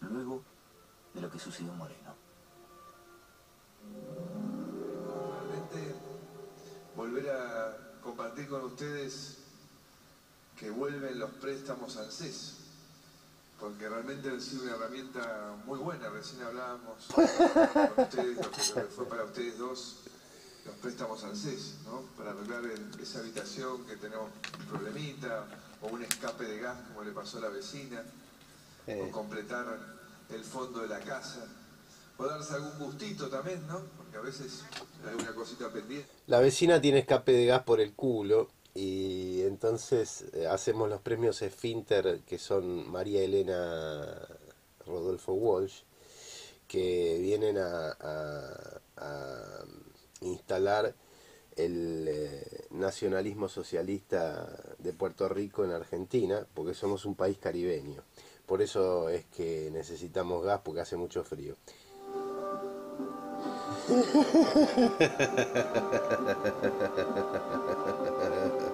luego de lo que sucedió en Moreno. Realmente volver a compartir con ustedes que vuelven los préstamos ANSES, porque realmente han sido una herramienta muy buena. Recién hablábamos con ustedes, lo que, fue para ustedes dos, los préstamos ANSES, ¿no? Para arreglar el- esa habitación que tenemos problemita, o un escape de gas como le pasó a la vecina, o completar el fondo de la casa, o darse algún gustito también, ¿no? Porque a veces hay una cosita pendiente. La vecina tiene escape de gas por el culo y entonces eh, hacemos los premios Esfinter que son María Elena Rodolfo Walsh que vienen a, a- a instalar el eh, nacionalismo socialista de Puerto Rico en Argentina porque somos un país caribeño. Por eso es que necesitamos gas porque hace mucho frío.